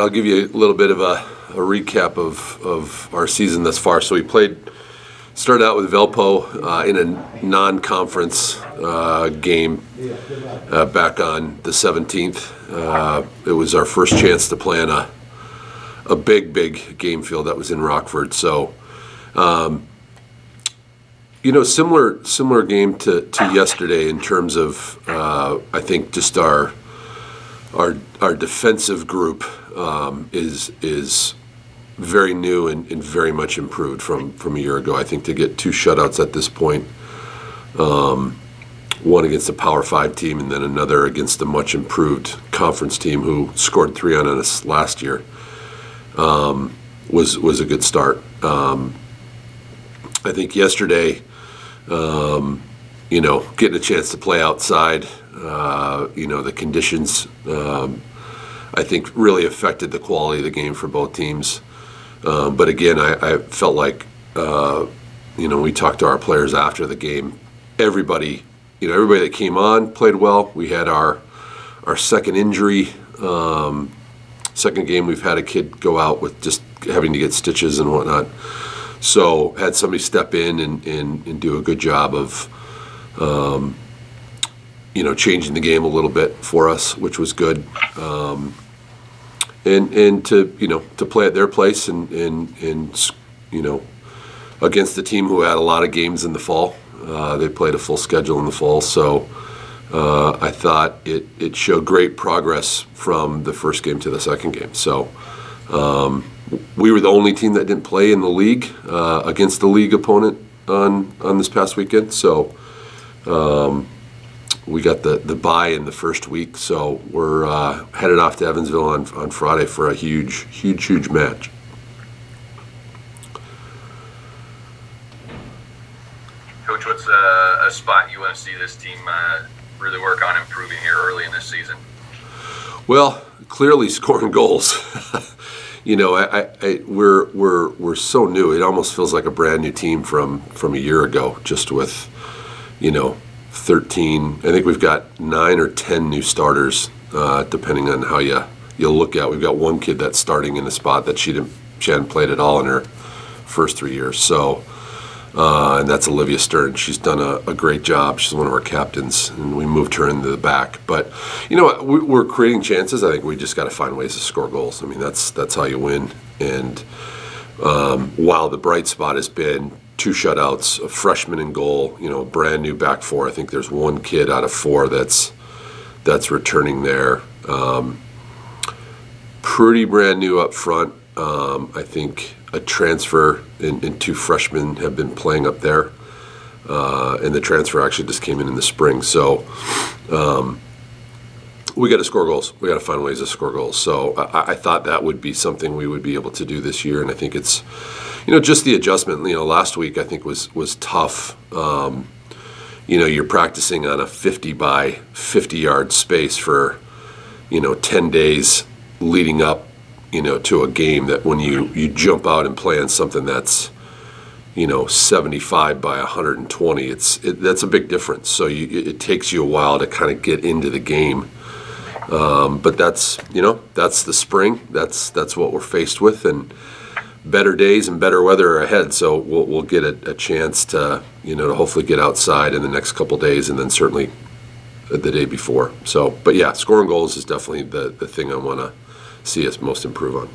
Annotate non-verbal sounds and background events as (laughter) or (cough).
I'll give you a little bit of a, a recap of, of our season thus far. So we played, started out with Valpo uh, in a non-conference uh, game uh, back on the 17th. Uh, it was our first chance to play on a, a big, big game field that was in Rockford. So, um, you know, similar similar game to, to yesterday in terms of uh, I think just our our our defensive group um, is is very new and, and, very much improved from from a year ago. I think to get two shutouts at this point, um, one against a Power Five team and then another against a much improved conference team who scored three on us last year, um, was was a good start. Um, I think yesterday, um, you know, getting a chance to play outside uh, you know, the conditions, um, I think, really affected the quality of the game for both teams. Um, but again, I, I felt like, uh, you know, we talked to our players after the game. Everybody, you know, everybody that came on played well. We had our our second injury. Um, second game, we've had a kid go out with just having to get stitches and whatnot. So had somebody step in and, and, and do a good job of um, you know, changing the game a little bit for us, which was good. Um, and and to you know to play at their place and and and you know against the team who had a lot of games in the fall. Uh, they played a full schedule in the fall, so uh, I thought it it showed great progress from the first game to the second game. So. Um, we were the only team that didn't play in the league uh, against the league opponent on on this past weekend. So um, we got the, the bye in the first week, so we're uh, headed off to Evansville on, on Friday for a huge, huge, huge match. Coach, what's a, a spot you want to see this team uh, really work on improving here early in this season? Well, clearly scoring goals. (laughs) you know, I, I, we're we're we're so new. It almost feels like a brand new team from from a year ago, just with, you know, 13. I think we've got nine or 10 new starters, uh, depending on how you you look at. We've got one kid that's starting in the spot that she didn't she hadn't played at all in her first three years. So. Uh, and that's Olivia Stern. She's done a, a, great job. She's one of our captains, and we moved her into the back. But you know, we, are creating chances. I think we just got to find ways to score goals. I mean, that's that's how you win. And um, while the bright spot has been two shutouts, a freshman in goal, you know, a brand new back four. I think there's one kid out of four that's that's returning there. Um, pretty brand new up front. Um, I think a transfer and, and, two freshmen have been playing up there, uh, and the transfer actually just came in in the spring. So. Um, we got to score goals. We got to find ways to score goals. So I, I, thought that would be something we would be able to do this year, and I think it's, you know, just the adjustment. You know, last week I think was was tough. Um, you know, you're practicing on a 50 by 50 yard space for, you know, 10 days leading up, you know, to a game that when you you jump out and play on something that's you know 75 by 120 it's it, that's a big difference so you, it takes you a while to kind of get into the game um, but that's you know that's the spring. That's that's what we're faced with, and better days and better weather are ahead. So we'll we'll get a, a chance to you know to hopefully get outside in the next couple days, and then certainly the day before. So, but yeah, scoring goals is definitely the the thing I want to see us most improve on.